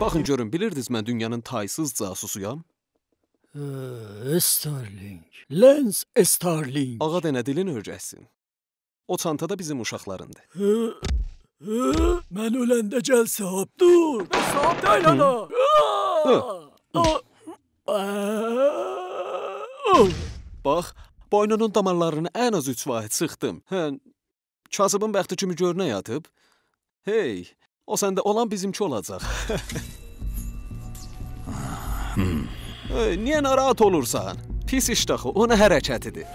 Baxın görün, bilirdiniz mən dünyanın taysız casusuyam? Ee, Starlink. Lens Starlink. Ağa dənə dilin öyrəşsin. O çantada bizim uşaqlarındır. Mən öləndə gəl sahab dur. Sahab deyil ana. Bax, boynunun damarlarını ən az 3 vahid sıxdım. Hə, kasıbın bəxti kimi görünə yatıb. Hey, o səndə olan bizimki olacaq. hey, niyə narahat olursan? Pis iştahı, o nə hərəkətidir?